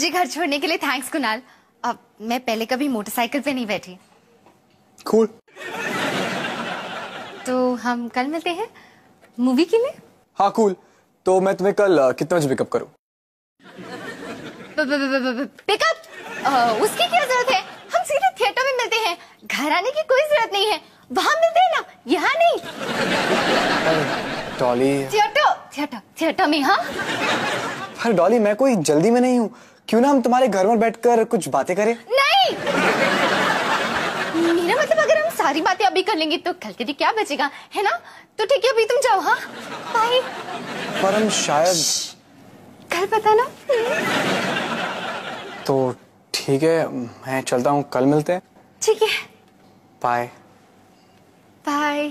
मुझे घर छोड़ने के लिए थैंक्स कुणाल। अब मैं पहले कभी मोटरसाइकिल पे नहीं बैठी। कूल तो हम कल मिलते हैं? मूवी के लिए? हाँ कूल cool. तो मैं तुम्हें कल कितने बजे पिकअप करूँ? पिकअप उसकी क्या ज़रूरत है? हम सीधे थिएटर में मिलते हैं। घर आने की कोई ज़रूरत नहीं है। वहाँ मिलते हैं ना? यहाँ नहीं। डॉली। थिएटर थिएटर थिएटर में हाँ। अरे डॉली मैं कोई जल्दी में नहीं हूँ। क्यों ना हम तुम्हारे घर में बैठकर कुछ बातें करें? नहीं! मेरा मतलब अगर हम सारी बातें अभी कर लेंगे तो कल के लिए क्या बचेगा है ना? तो ठीक है अभी तुम जाओ हाँ? बाय पर हम शायद कल पता ना? तो ठीक है मैं चलता हूँ कल मिलते हैं। ठीक है। बाय बाय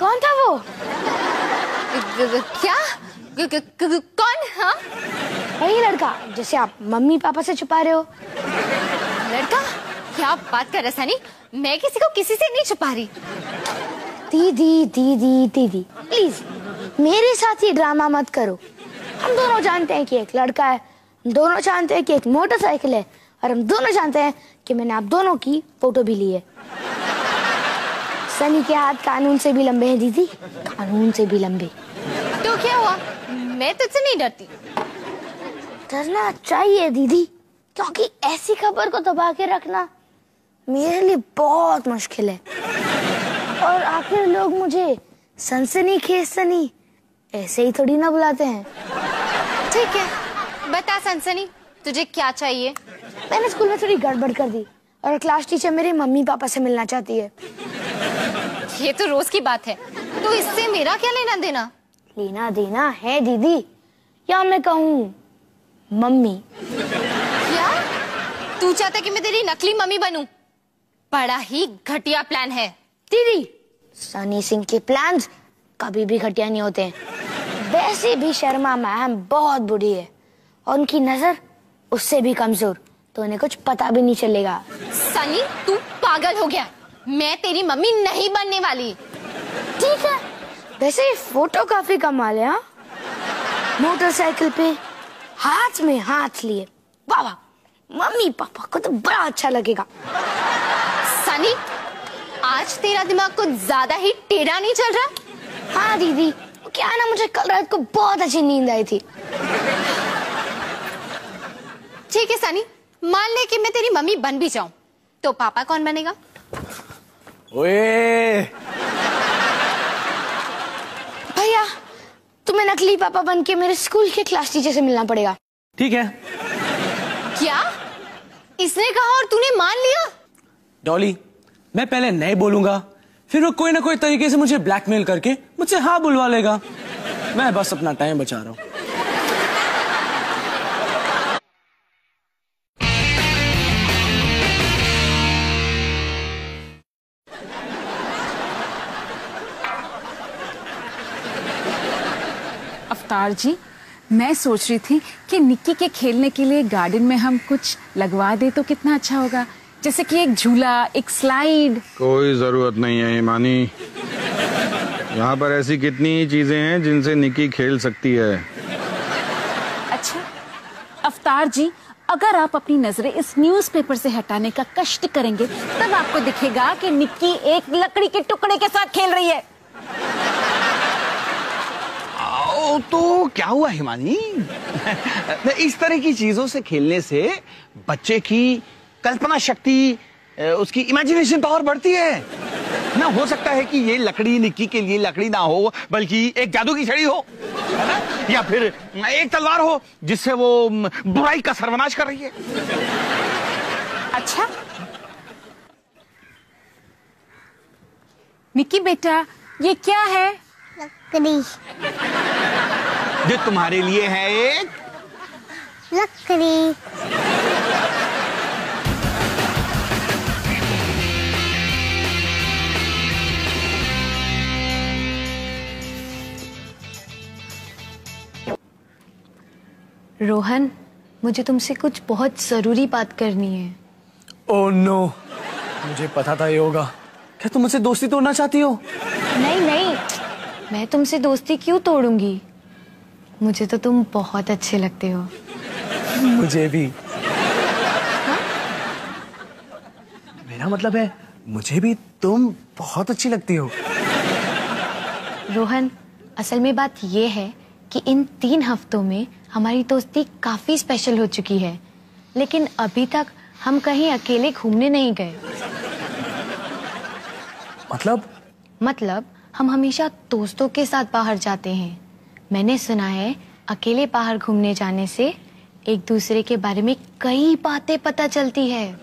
कौन था वो ग- ग- क्या ग- ग- ग- कौन हाँ वही जिसे आप मम्मी पापा से छुपा रहे हो? लड़का क्या बात कर रहा सनी? मैं किसी को किसी से नहीं छुपा रही। दीदी दीदी दीदी प्लीज़ मेरे साथ ये ड्रामा मत करो। हम दोनों जानते हैं कि एक लड़का है हम दोनों जानते हैं कि एक मोटरसाइकिल है और हम दोनों जानते हैं कि मैंने आप दोनों की फ़ोटो भी ली है। सनी के हाथ कानून से भी लंबे हैं दीदी कानून से भी लंबे। तो क्या हुआ? मैं तुझसे नहीं डरती। डरना चाहिए दीदी। क्योंकि ऐसी खबर को दबा के रखना मेरे लिए बहुत मुश्किल है। और आखिर लोग मुझे सनसनी खेस सनी ऐसे ही थोड़ी ना बुलाते हैं। ठीक है बता सनसनी तुझे क्या चाहिए? मैंने स्कूल में थोड़ी गड़बड़ कर दी और क्लास टीचर मेरे मम्मी पापा से मिलना चाहती है। ये तो रोज की बात है। तो इससे मेरा क्या लेना देना? लेना देना है दीदी। या मैं कहूँ मम्मी। क्या? तू चाहता कि मैं तेरी नकली मम्मी बनूं? बड़ा ही घटिया प्लान है। दीदी सनी सिंह के प्लान कभी भी घटिया नहीं होते वैसे भी शर्मा मैम बहुत बुढ़ी है और उनकी नज़र उससे भी कमज़ोर तो उन्हें कुछ पता भी नहीं चलेगा। सनी तू पागल हो गया। मैं तेरी मम्मी नहीं बनने वाली। ठीक है वैसे ये फ़ोटो काफ़ी कमाल हाँ? मोटरसाइकिल पे हाथ में हाथ लिए। वाह मम्मी, पापा को तो बड़ा अच्छा लगेगा। सनी, आज तेरा दिमाग कुछ ज़्यादा ही टेढ़ा नहीं चल रहा? हाँ दीदी। क्या ना मुझे कल रात को बहुत अच्छी नींद आई थी। ठीक है, सनी। मान ले कि मैं तेरी मम्मी बन भी जाऊँ। तो पापा कौन बनेगा? ओए! तुम्हें नकली पापा बन के मेरे स्कूल के क्लास टीचर से मिलना पड़ेगा। ठीक है। क्या? इसने कहा और तूने मान लिया? डॉली मैं पहले नहीं बोलूँगा फिर वो कोई ना कोई तरीके से मुझे ब्लैकमेल करके मुझसे हाँ बुलवा लेगा। मैं बस अपना टाइम बचा रहा हूँ। अवतार जी मैं सोच रही थी कि निक्की के खेलने के लिए गार्डन में हम कुछ लगवा दे तो कितना अच्छा होगा। जैसे कि एक झूला एक स्लाइड। कोई ज़रूरत नहीं है हिमानी। यहाँ पर ऐसी कितनी चीज़ें हैं जिनसे निकी खेल सकती है। अच्छा अवतार जी अगर आप अपनी नज़रें इस न्यूज़पेपर से हटाने का कष्ट करेंगे तब आपको दिखेगा कि निक्की एक लकड़ी के टुकड़े के साथ खेल रही है। ओ, तो क्या हुआ हिमानी? इस तरह की चीज़ों से खेलने से बच्चे की कल्पना शक्ति उसकी इमेजिनेशन पावर बढ़ती है। ना हो सकता है कि ये लकड़ी निक्की के लिए लकड़ी ना हो बल्कि एक जादू की छड़ी हो या फिर एक तलवार हो जिससे वो बुराई का सर्वनाश कर रही है। अच्छा। निक्की बेटा ये क्या है? लकड़ी। जो तुम्हारे लिए है एक। लकड़ी। रोहन मुझे तुमसे कुछ बहुत ज़रूरी बात करनी है। Oh no no. मुझे पता था ये होगा। क्या तुम मुझसे दोस्ती तोड़ना चाहती हो? नहीं नहीं। मैं तुमसे दोस्ती क्यों तोड़ूँगी? मुझे तो तुम बहुत अच्छे लगते हो। मुझे भी। हा? मेरा मतलब है मुझे भी तुम बहुत अच्छी लगती हो। रोहन असल में बात यह है कि इन तीन हफ्तों में हमारी दोस्ती काफ़ी स्पेशल हो चुकी है। लेकिन अभी तक हम कहीं अकेले घूमने नहीं गए। मतलब? मतलब हम हमेशा दोस्तों के साथ बाहर जाते हैं। मैंने सुना है अकेले बाहर घूमने जाने से एक दूसरे के बारे में कई बातें पता चलती है।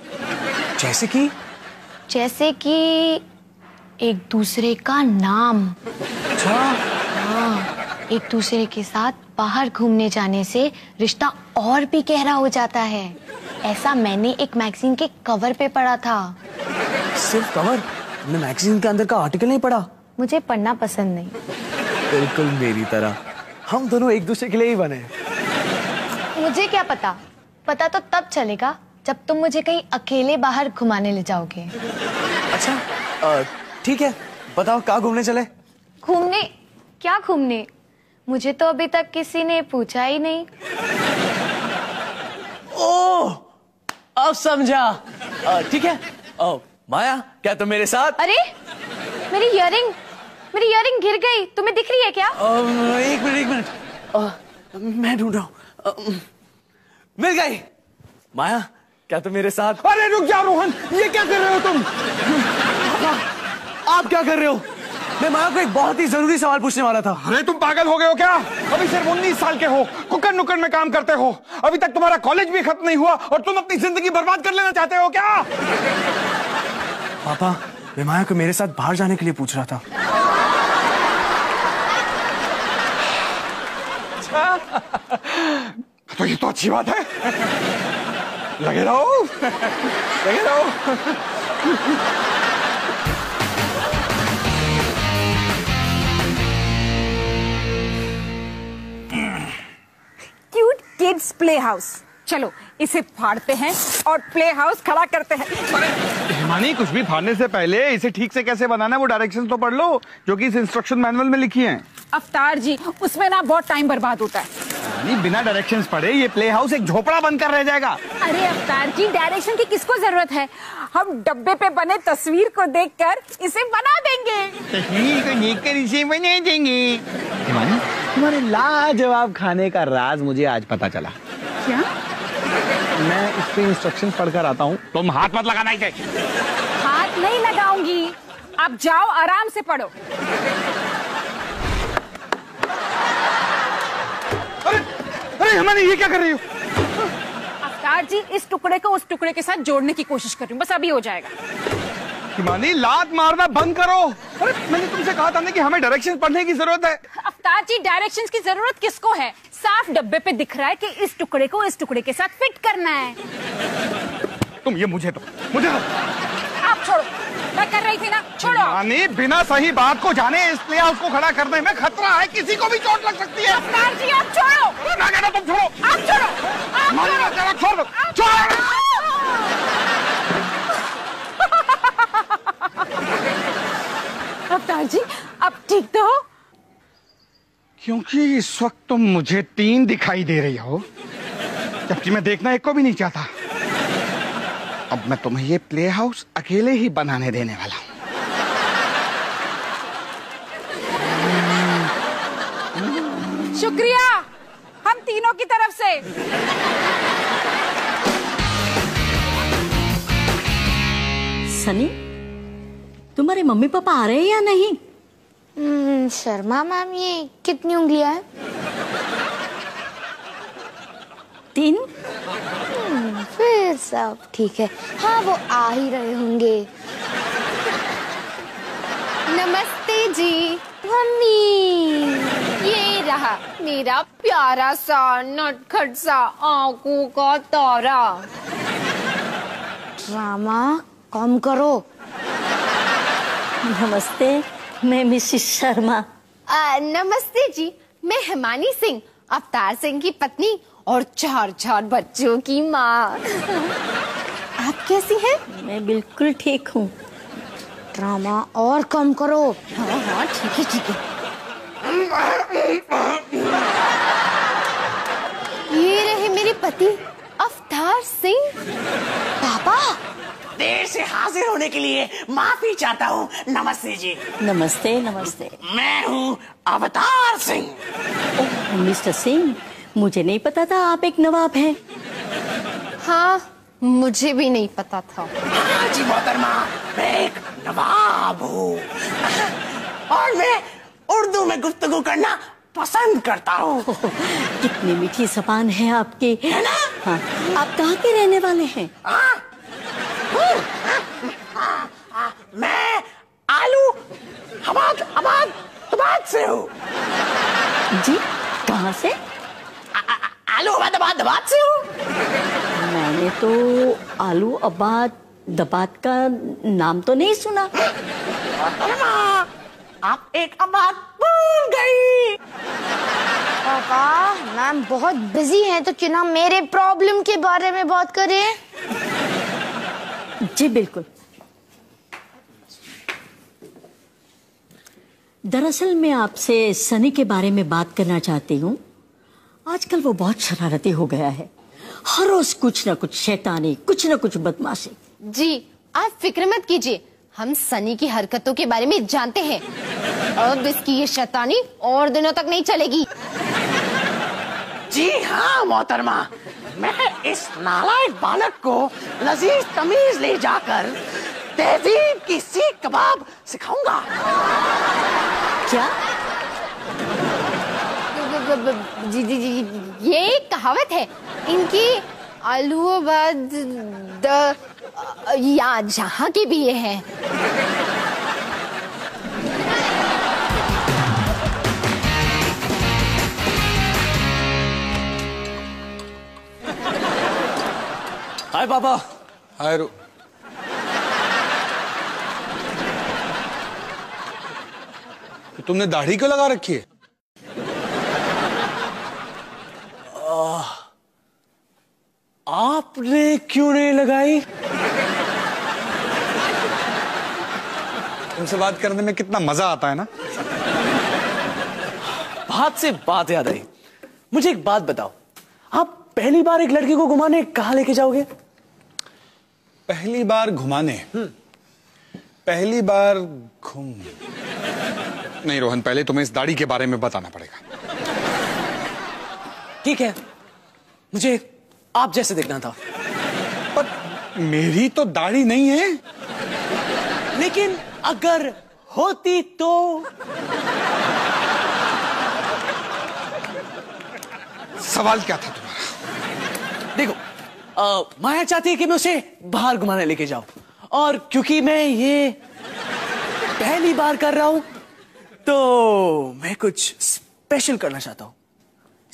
जैसे कि? जैसे कि एक दूसरे का नाम। अच्छा। हाँ एक दूसरे के साथ बाहर घूमने जाने से रिश्ता और भी गहरा हो जाता है। ऐसा मैंने एक मैगजीन के कवर पे पढ़ा था। सिर्फ़ कवर? मैं मैगजीन के अंदर का आर्टिकल नहीं पढ़ा। मुझे पढ़ना पसंद नहीं। बिल्कुल मेरी तरह। हम दोनों एक दूसरे के लिए ही बने। मुझे क्या पता? पता तो तब चलेगा जब तुम मुझे कहीं अकेले बाहर घुमाने ले जाओगे। अच्छा ठीक है। बताओ कहाँ घूमने चले? घूमने? क्या घूमने? मुझे तो अभी तक किसी ने पूछा ही नहीं। ओह अब समझा। ठीक है। ओ, माया क्या तुम मेरे साथ? अरे मेरी इयरिंग मेरी इयरिंग गिर गई। तुम्हें दिख रही है क्या? एक मिनट एक मिनट। मैं ढूंढ रहा हूँ। मिल गई। माया क्या तुम मेरे साथ अरे रुक जा रोहन। ये क्या कर रहे हो तुम? आप क्या कर रहे हो? मैं माया को एक बहुत ही ज़रूरी सवाल पूछने वाला था। अरे तुम पागल हो गए हो क्या? अभी सिर्फ़ उन्नीस साल के हो। कुकर नुकर में काम करते हो। अभी तक तुम्हारा कॉलेज भी खत्म नहीं हुआ और तुम अपनी ज़िंदगी बर्बाद कर लेना चाहते हो क्या? पापा मैं माया को मेरे साथ बाहर जाने के लिए पूछ रहा था। तो ये तो अच्छी बात है लगे रहो लगे रहो किड्स प्ले हाउस चलो इसे फाड़ते हैं और प्ले हाउस खड़ा करते हैं। हिमानी कुछ भी फाड़ने से पहले इसे ठीक से कैसे बनाना है वो डायरेक्शंस तो पढ़ लो जो कि इस इंस्ट्रक्शन मैनुअल में लिखी हैं। अवतार जी उसमें ना बहुत टाइम बर्बाद होता है। नहीं बिना डायरेक्शंस पढ़े ये प्ले हाउस एक झोपड़ा बनकर रह जाएगा। अरे अवतार जी डायरेक्शन की किसको ज़रूरत है? हम डब्बे पे बने तस्वीर को देखकर इसे बना देंगे। तस्वीर को देखकर इसे बना देंगे। तुम्हारे लाजवाब खाने का राज मुझे आज पता चला। क्या? मैं इस पे इंस्ट्रक्शन पढ़कर आता हूँ। तुम हाथ मत लगाना इसे। हाथ नहीं लगाऊँगी। आप जाओ आराम से पढ़ो। अरे अरे हिमानी ये क्या कर रही हो? अवतार जी इस टुकड़े को उस टुकड़े के साथ जोड़ने की कोशिश कर रही हूँ। बस अभी हो जाएगा। हिमानी लात मारना बंद करो। अरे मैंने तुमसे कहा था ना कि हमें डायरेक्शन पढ़ने की ज़रूरत है। अवतार जी डायरेक्शंस की ज़रूरत किसको है? साफ़ डब्बे पे दिख रहा है कि इस टुकड़े को इस टुकड़े के साथ फिट करना है। तुम ये मुझे दो। मुझे दो। आप छोड़ो। मैं कर रही थी ना। छोड़ो। हिमानी बिना सही बात को जाने इस प्ले हाउस को खड़ा करने में खतरा है। किसी को भी चोट लग सकती है। जी आप छोड़ो। अरे मैं कहता तुम छोड़ो। आप छोड़ो। आप छोड़। छोड़ अवतार जी आप ठीक तो हो? क्योंकि इस वक्त तुम मुझे तीन दिखाई दे रही हो जबकि मैं देखना एक को भी नहीं चाहता। अब मैं तुम्हें ये प्ले हाउस अकेले ही बनाने देने वाला हूँ। शुक्रिया हम तीनों की तरफ़ से। सनी तुम्हारे मम्मी पापा आ रहे हैं या नहीं? शर्मा मैम, ये कितनी उंगलियाँ हैं? तीन? फिर सब ठीक है। हाँ वो आ ही रहे होंगे। नमस्ते जी, मम्मी। ये रहा मेरा प्यारा सा नटखट सा आँखों का तारा। ड्रामा कम करो। नमस्ते। मैं मिसिस शर्मा। आ, नमस्ते जी मैं हिमानी सिंह अवतार सिंह की पत्नी और चार चार बच्चों की माँ। आप कैसी हैं? मैं बिल्कुल ठीक हूँ। ड्रामा और कम करो। हाँ हाँ ठीक है ठीक है। ये रहे मेरे पति अवतार सिंह। पापा देर से हाजिर होने के लिए माफ़ी चाहता हूँ। नमस्ते जी। नमस्ते नमस्ते। मैं हूँ अवतार सिंह। मिस्टर सिंह मुझे नहीं पता था आप एक नवाब हैं। हाँ मुझे भी नहीं पता था। हाँ जी मोहतरमा मैं एक नवाब हूँ। और मैं उर्दू में गुफ्तगु करना पसंद करता हूँ। कितनी मीठी जबान है आपकी। है ना? हाँ आप कहाँ के रहने वाले हैं? हाँ? मैं आलू हबाद हबाद हबाद से हूँ। जी कहाँ से? आ- आ- आलू हबाद हबाद हबाद से हूँ। मैंने तो आलू अबाद दबात का नाम तो नहीं सुना। मोहतरमा आप एक बात भूल गई। पापा मैम बहुत बिज़ी हैं तो क्यों ना मेरे प्रॉब्लम के बारे में बात करें? जी बिल्कुल। दरअसल मैं आपसे सनी के बारे में बात करना चाहती हूँ। आजकल वो बहुत शरारती हो गया है। हर रोज कुछ ना कुछ शैतानी कुछ ना कुछ बदमाशी। जी आप फ़िक्र मत कीजिए। हम सनी की हरकतों के बारे में जानते हैं। अब इसकी ये शैतानी और दिनों तक नहीं चलेगी। जी हाँ मोहतरमा। मैं इस नालायक बालक को लजीज तमीज ले जाकर तहजीब की सीख कबाब सिखाऊँगा। क्या? जी जी जी, ये एक कहावत है। इनकी आलूबाद द या जहाँ की भी ये है। हाय पापा हाय रू। तुमने दाढ़ी क्यों लगा रखी है? आपने क्यों नहीं लगाई? तुमसे बात करने में कितना मज़ा आता है ना? बात से बात याद आई। मुझे एक बात बताओ। आप पहली बार एक लड़की को घुमाने कहा लेके जाओगे? पहली बार घुमाने। पहली बार घूम। नहीं रोहन पहले तुम्हें इस दाढ़ी के बारे में बताना पड़ेगा। ठीक है। मुझे आप जैसे देखना था। पर मेरी तो दाढ़ी नहीं है। लेकिन अगर होती तो। सवाल क्या था तुम्हारा? देखो अ, माया चाहती है कि मैं उसे बाहर घुमाने लेके जाऊँ। और क्योंकि मैं ये पहली बार कर रहा हूँ तो मैं कुछ स्पेशल करना चाहता हूँ।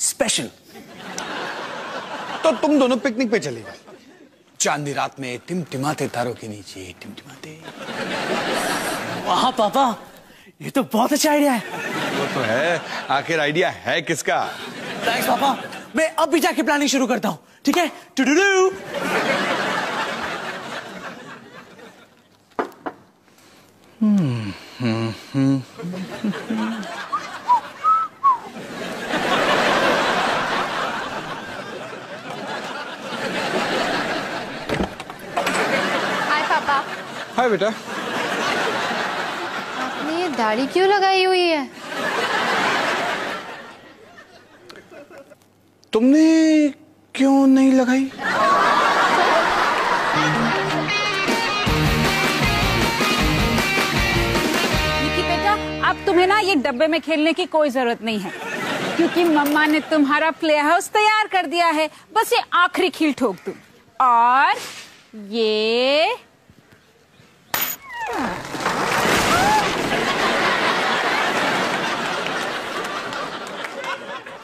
स्पेशल तो तुम दोनों पिकनिक पे चले गए चांदी रात में टिमटिमाते तारों के नीचे टिमटिमाते। वाह पापा ये तो बहुत अच्छा आइडिया है। वो तो है आखिर आइडिया है किसका? थैंक्स पापा। मैं अब भी जाके प्लानिंग शुरू करता हूँ। ठीक है? टू डू डू हाय पापा। हाय बेटा। आपने ये दाढ़ी क्यों लगाई हुई है? तुमने क्यों नहीं लगाई? बेटा, अब तुम्हें ना ये डब्बे में खेलने की कोई ज़रूरत नहीं है। क्योंकि मम्मा ने तुम्हारा प्ले हाउस तैयार कर दिया है। बस ये आखिरी खील ठोक दो। और ये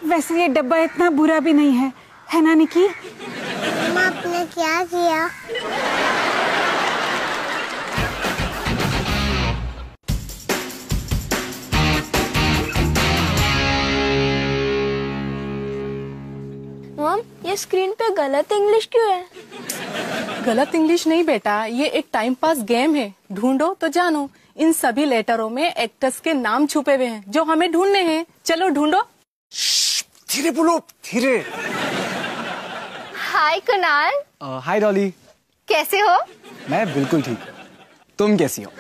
वैसे ये डब्बा इतना बुरा भी नहीं है। है ना निकी आपने क्या किया? मम स्क्रीन पे गलत इंग्लिश क्यों है? गलत इंग्लिश नहीं बेटा ये एक टाइम पास गेम है। ढूंढो तो जानो। इन सभी लेटरों में एक्टर्स के नाम छुपे हुए हैं जो हमें ढूँढने हैं। चलो ढूंढो। धीरे बोलो धीरे। हाय कुणाल। हाय डॉली। कैसे हो? मैं बिल्कुल ठीक। तुम कैसी हो?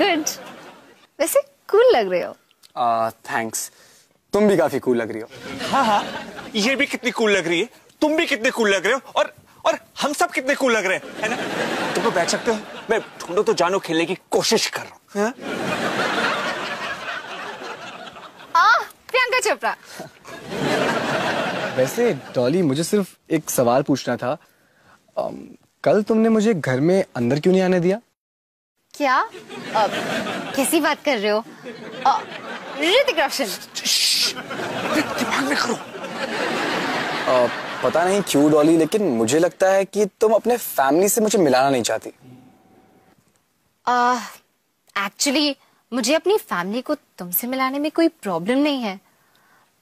गुड वैसे कूल लग रहे हो। थैंक्स तुम भी काफ़ी कूल लग रही हो। हाँ हाँ। ये भी कितनी कूल लग रही है। तुम भी कितने कूल लग रहे हो और और हम सब कितने कूल लग रहे हैं है ना? तुम तो बैठ सकते हो। मैं ढूंढो तो जानो खेलने की कोशिश कर रहा हूँ हाँ? प्रियंका चोपड़ा। वैसे डॉली मुझे सिर्फ़ एक सवाल पूछना था। अम, कल तुमने मुझे घर में अंदर क्यों नहीं आने दिया? क्या? अब कैसी बात कर रहे हो? ऋतिक रोशन। दिमाग में करो। अ, पता नहीं क्यों डॉली लेकिन मुझे लगता है कि तुम अपने फैमिली से मुझे मिलाना नहीं चाहती। एक्चुअली मुझे अपनी फैमिली को तुमसे मिलाने में कोई प्रॉब्लम नहीं है।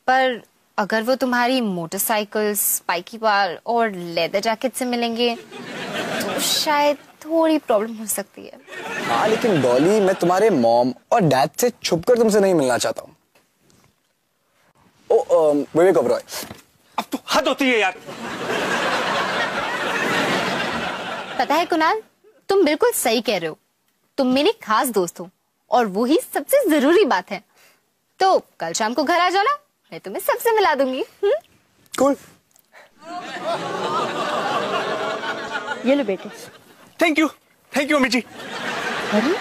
पर अगर वो तुम्हारी मोटरसाइकिल स्पाइकी बार और लेदर जैकेट से मिलेंगे तो शायद थोड़ी प्रॉब्लम हो सकती है। हाँ लेकिन डॉली मैं तुम्हारे मॉम और डैड से छुपकर तुमसे नहीं मिलना चाहता हूँ। ओ विवेक ओबरॉय। अब तो हद होती है यार। पता है कुणाल तुम बिल्कुल सही कह रहे हो। तुम मेरी खास दोस्त हो और वो ही सबसे ज़रूरी बात है। तो कल शाम को घर आ जाना। मैं तुम्हें सबसे मिला दूँगी। हम्म? कूल ये लो बेटे। Thank you thank you Amit ji अरे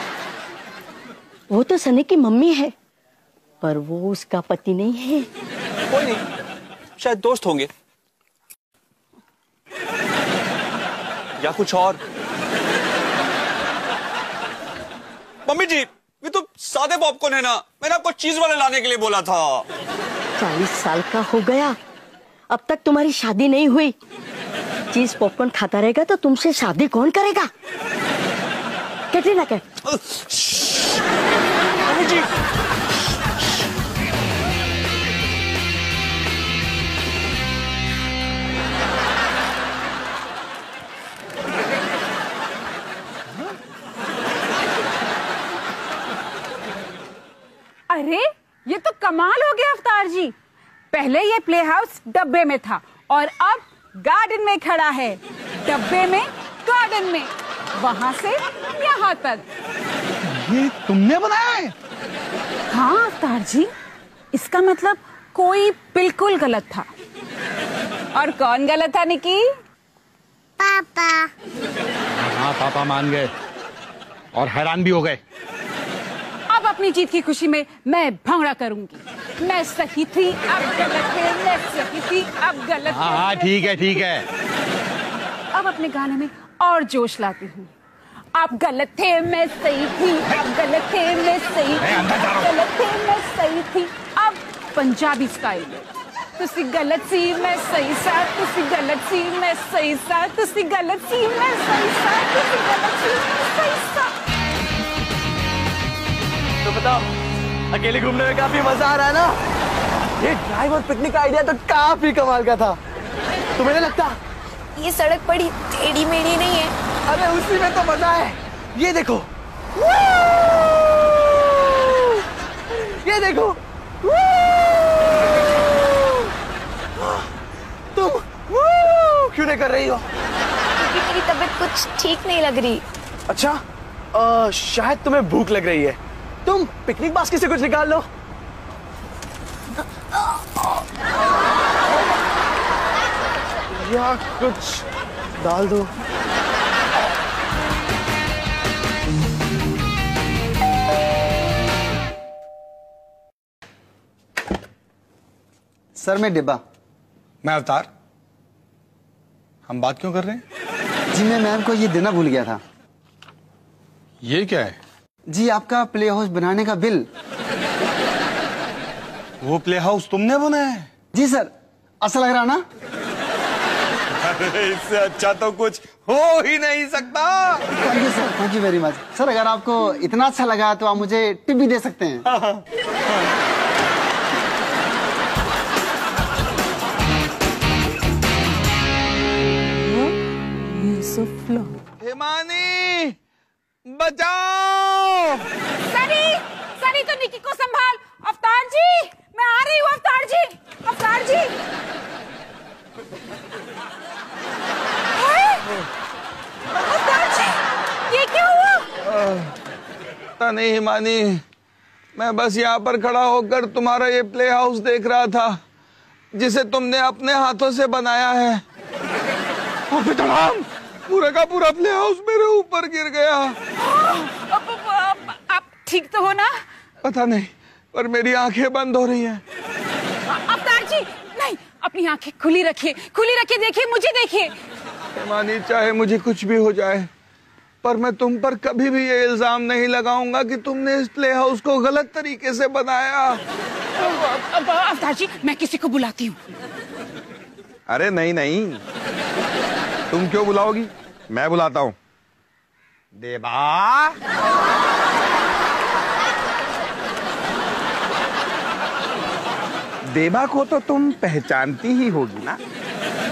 वो तो सनी की मम्मी है पर वो उसका पति नहीं है। कोई नहीं शायद दोस्त होंगे। या कुछ और। मम्मी जी ये तो सादे पॉपकॉर्न है ना। मैंने आपको चीज़ वाले लाने के लिए बोला था। चालीस साल का हो गया। अब तक तुम्हारी शादी नहीं हुई। चीज़ पॉपकॉर्न खाता रहेगा तो तुमसे शादी कौन करेगा? कैटरीना कैट जी। अरे ये तो कमाल हो गया अवतार जी। पहले ये प्ले हाउस डब्बे में था और अब गार्डन में खड़ा है। डब्बे में गार्डन में। वहाँ से यहाँ तक। ये तुमने बनाया है? हाँ अवतार जी। इसका मतलब कोई बिल्कुल गलत था। और कौन गलत था निकी? पापा। हाँ पापा मान गए और हैरान भी हो गए। अपनी जीत की खुशी में मैं भांगड़ा करूँगी। मैं सही थी अब गलत है मैं सही थी अब गलत हाँ हाँ ठीक है ठीक है। अब अपने गाने में और जोश लाती हूँ। आप गलत थे मैं सही थी आप गलत थे मैं सही थी गलत थे मैं सही थी। अब पंजाबी स्टाइल तुसी गलत सी मैं सही सा तुसी गलत सी मैं सही सा तुसी गलत सी मैं सही सा तुसी गलत सी मैं सही सा। बताओ अकेले घूमने में काफ़ी मज़ा आ रहा है ना? ये ड्राइव और पिकनिक का आइडिया तो काफ़ी कमाल का था। तुम्हें नहीं लगता? ये सड़क बड़ी टेढ़ी मेढ़ी नहीं है। अरे उसी में तो मज़ा है। ये देखो। ये देखो। तुम क्यों नहीं कर रही हो? क्योंकि मेरी तबीयत कुछ ठीक नहीं लग रही। अच्छा अ, शायद तुम्हें भूख लग रही है। तुम पिकनिक बास्केट से कुछ निकाल लो। या कुछ डाल दो। सर मैं डिब्बा। मैं अवतार। हम बात क्यों कर रहे हैं? जी मैं मैम को ये देना भूल गया था। ये क्या है? जी आपका प्ले हाउस बनाने का बिल वो प्ले हाउस तुमने बनाया है? जी सर अच्छा लग रहा ना? अरे इससे अच्छा तो कुछ हो ही नहीं सकता। Thank you sir thank you very much sir अगर आपको इतना अच्छा लगा तो आप मुझे टिप भी दे सकते हैं। सो फ्लो हिमानी बचाओ। सनी सनी तो निकी को संभाल। अवतार जी मैं आ रही हूँ अवतार जी अवतार जी। अवतार जी ये क्या हुआ? पता नहीं हिमानी मैं बस यहाँ पर खड़ा होकर तुम्हारा ये प्ले हाउस देख रहा था जिसे तुमने अपने हाथों से बनाया है। पूरा का पूरा प्ले हाउस मेरे ऊपर गिर गया। अब- अब- अब- आप ठीक तो हो ना? पता नहीं पर मेरी आँखें बंद हो रही हैं। अ- अवतार जी नहीं अपनी आँखें खुली रखिए खुली रखिए देखिए मुझे देखिए। हिमानी चाहे मुझे कुछ भी हो जाए पर मैं तुम पर कभी भी ये इल्ज़ाम नहीं लगाऊँगा कि तुमने इस प्ले हाउस को गलत तरीके से बनाया। अब- अब- अवतार जी मैं किसी को बुलाती हूँ। अरे नहीं नहीं। तुम क्यों बुलाओगी? मैं बुलाता हूँ। देवा। देवा को तो तुम पहचानती ही होगी ना?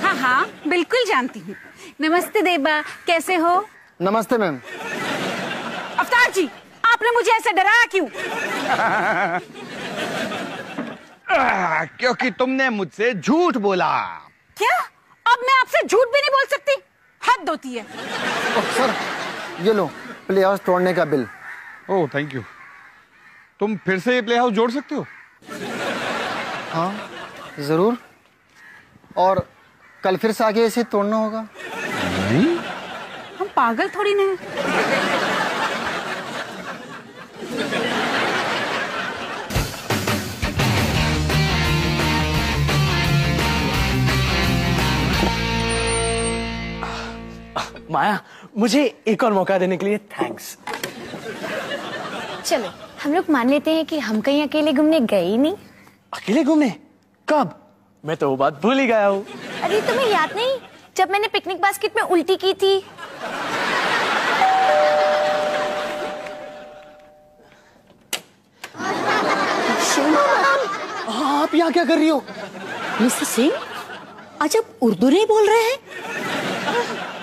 हाँ हाँ बिल्कुल जानती हूँ। नमस्ते देबा कैसे हो? नमस्ते मैम। अवतार जी आपने मुझे ऐसे डराया क्यों? क्योंकि तुमने मुझसे झूठ बोला। क्या? अब मैं आपसे झूठ भी नहीं बोल सकती। हद होती है। ओ, सर ये लो प्ले हाउस तोड़ने का बिल। ओ थैंक यू तुम फिर से ये प्ले हाउस जोड़ सकते हो? हाँ ज़रूर। और कल फिर से आगे इसे तोड़ना होगा। नहीं। हम पागल थोड़ी ना माया मुझे एक और मौका देने के लिए थैंक्स चलो हम लोग मान लेते हैं कि हम कहीं अकेले घूमने गए ही नहीं। अकेले घूमने? कब? मैं तो वो बात भूल ही गया हूँ। अरे तुम्हें याद नहीं? जब मैंने पिकनिक बास्केट में उल्टी की थी। आप यहाँ क्या कर रही हो? मिस्टर सिंह आज आप उर्दू नहीं बोल रहे हैं?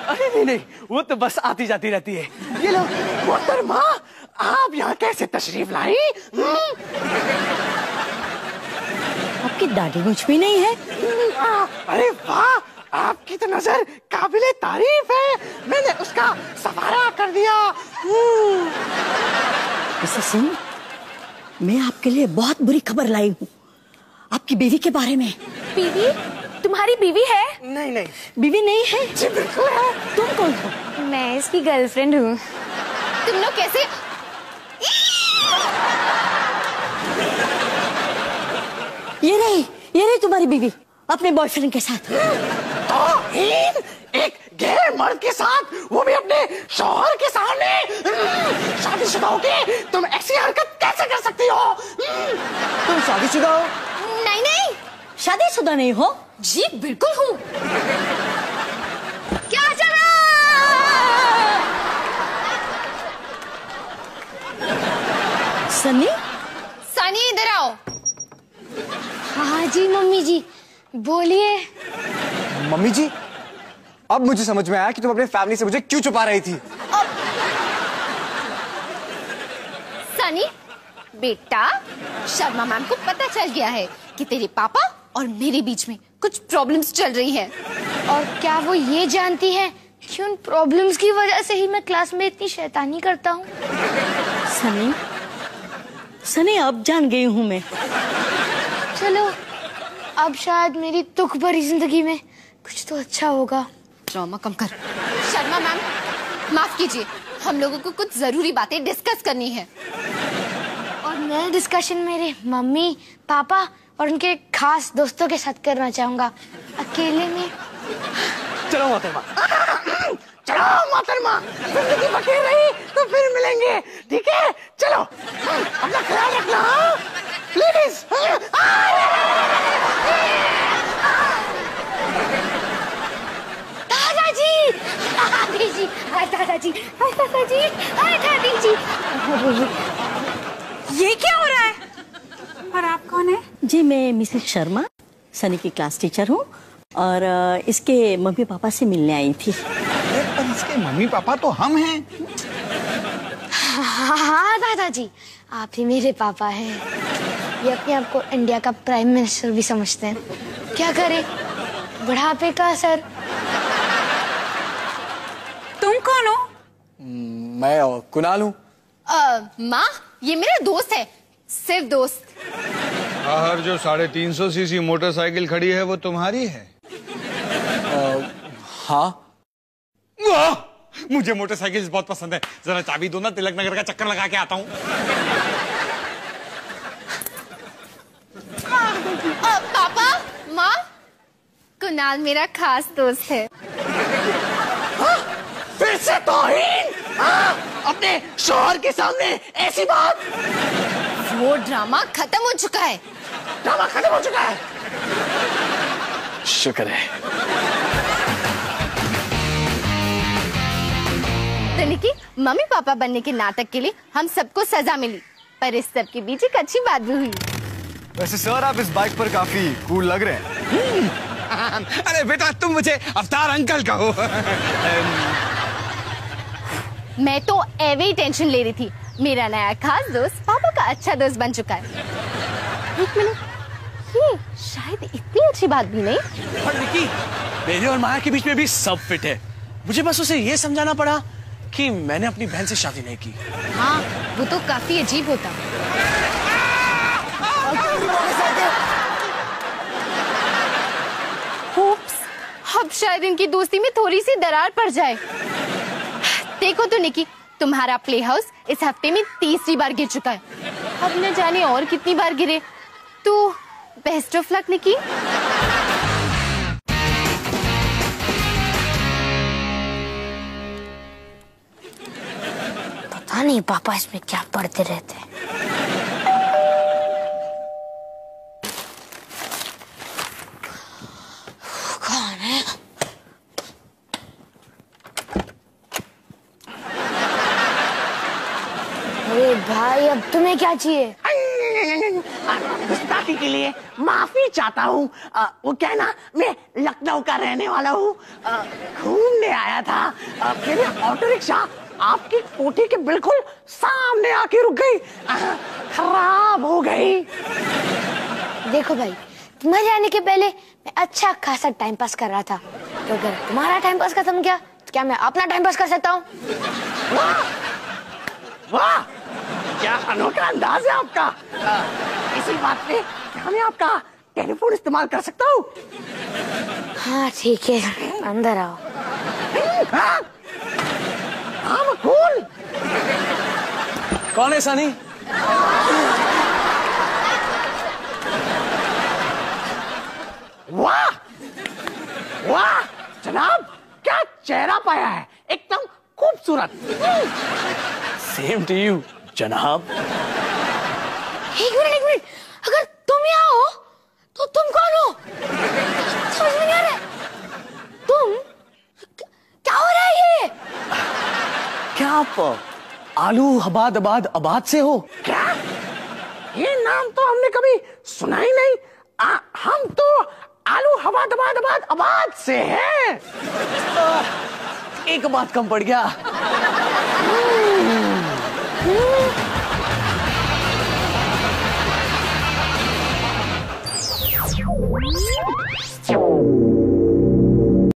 अरे नहीं नहीं वो तो बस आती जाती रहती है। ये लो मोहतरमा आप यहाँ कैसे तशरीफ़ लाई? हम्म? आपकी दाढ़ी मुझ भी नहीं है। आ, अरे वाह आपकी तो नज़र काबिले तारीफ़ है। मैंने उसका सवारा कर दिया। हम्म। सिंह मैं आपके लिए बहुत बुरी खबर लाई हूँ। आपकी बीवी के बारे में। बीवी? तुम्हारी बीवी है? नहीं नहीं। बीवी नहीं है? जी बिल्कुल। है तुम कौन हो? मैं इसकी गर्लफ्रेंड हूँ। तुम लोग कैसे? ये रही ये रही तुम्हारी बीवी अपने बॉयफ्रेंड के साथ। तौहीन एक गैर मर्द के साथ वो भी अपने शौहर के सामने। शादीशुदा होके तुम ऐसी हरकत कैसे कर सकती हो? तुम शादीशुदा हो? नहीं नहीं। शादीशुदा नहीं हो? जी बिल्कुल हूँ। क्या चला सनी? सनी इधर आओ। हाँ जी मम्मी जी। बोलिए। मम्मी जी अब मुझे समझ में आया कि तुम अपने फैमिली से मुझे क्यों छुपा रही थी। अब... सनी बेटा शर्मा मैम को पता चल गया है कि तेरे पापा और मेरे बीच में कुछ प्रॉब्लम्स चल रही हैं। और क्या वो ये जानती है कि उन प्रॉब्लम्स की वजह से ही मैं क्लास में इतनी शैतानी करता हूँ? सनी सनी अब जान गई हूँ मैं। चलो अब शायद मेरी दुख भरी ज़िंदगी में कुछ तो अच्छा होगा। ड्रामा कम कर। शर्मा मैम माफ़ कीजिए हम लोगों को कुछ ज़रूरी बातें डिस्कस करनी है। और मैं डिस्कशन मेरे मम्मी पापा और उनके खास दोस्तों के साथ करना चाहूँगा। अकेले में? चलो मोहतरमा चलो मोहतरमा ज़िंदगी बची रही तो फिर मिलेंगे। ठीक है? चलो। अपना ख्याल रखना? प्लीज़ दादाजी! जी हाय दादाजी हाय दादाजी हाय जी ये क्या हो रहा है? और आप कौन है? जी मैं मिसेस शर्मा सनी की क्लास टीचर हूँ और इसके मम्मी पापा से मिलने आई थी। पर इसके मम्मी पापा तो हम हैं। हाँ हाँ दादाजी आप ही मेरे पापा हैं। ये अपने आप को इंडिया का प्राइम मिनिस्टर भी समझते हैं। क्या करें? बुढ़ापे का असर। तुम कौन हो? मैं कुणाल हूँ। माँ ये मेरा दोस्त है। सिर्फ़ दोस्त। बाहर जो साढ़े तीन सौ सीसी मोटरसाइकिल खड़ी है वो तुम्हारी है? हाँ। वाह! मुझे मोटरसाइकिल बहुत पसंद है। जरा चाबी दो ना तिलक नगर का चक्कर लगा के आता हूँ। पापा माँ कुणाल मेरा खास दोस्त है। फिर से तोहिन हाँ, अपने शोहर के सामने ऐसी बात। वो ड्रामा खत्म हो चुका है। ड्रामा खत्म हो चुका है। शुक्र है। तो निकी मम्मी पापा बनने के नाटक के लिए हम सबको सजा मिली पर इस सब के बीच एक अच्छी बात भी हुई। वैसे सर आप इस बाइक पर काफ़ी कूल लग रहे हैं। अरे बेटा तुम मुझे अवतार अंकल कहो। मैं तो एवे ही टेंशन ले रही थी। मेरा नया खास दोस्त पापा अच्छा दोस्त बन चुका है। एक मिनट। ये शायद इतनी अच्छी बात भी नहीं। और निकी मेरे और माया के बीच में भी सब फिट है। मुझे बस उसे ये समझाना पड़ा कि मैंने अपनी बहन से शादी नहीं की। हाँ वो तो काफ़ी अजीब होता। अब शायद इनकी दोस्ती में थोड़ी सी दरार पड़ जाए। देखो तो निकी। तुम्हारा प्ले हाउस इस हफ़्ते में तीसरी बार गिर चुका है। अब न जाने और कितनी बार गिरे। तो बेस्ट ऑफ़ लक निकी पता नहीं पापा इसमें क्या पढ़ते रहते हैं कौन है अरे भाई अब तुम्हें क्या चाहिए? गुस्ताखी के लिए माफ़ी चाहता हूँ। वो क्या ना मैं लखनऊ का रहने वाला हूँ। घूमने आया था। मेरी ऑटो रिक्शा आपकी कोठी के बिल्कुल सामने आके रुक गई। खराब हो गई। देखो भाई तुम्हारे आने के पहले मैं अच्छा खासा टाइम पास कर रहा था। तो अगर तुम्हारा टाइम पास खत्म किया तो क्या मैं अपना टाइम पास कर सकता हूँ? वाह! वाह! क्या? अनोखा अंदाज है आपका? इसी बात पे क्या मैं आपका टेलीफोन इस्तेमाल कर सकता हूँ? हाँ ठीक है। अंदर आओ। हाँ। हाँ कौन है सनी? वाह! वाह! जनाब क्या चेहरा पाया है? एकदम खूबसूरत। सेम टू यू जनाब एक मिनट एक मिनट अगर तुम यहाँ हो तो तुम कौन हो? समझ में नहीं आ रहा है। तुम क्या हो रहा है ये? क्या आप आलू हबाद अबाद आबाद से हो? क्या? ये नाम तो हमने कभी सुना ही नहीं। आ, हम तो आलू हवा दबा दबा आबाद से हैं। एक बात कम पड़ गया। Really?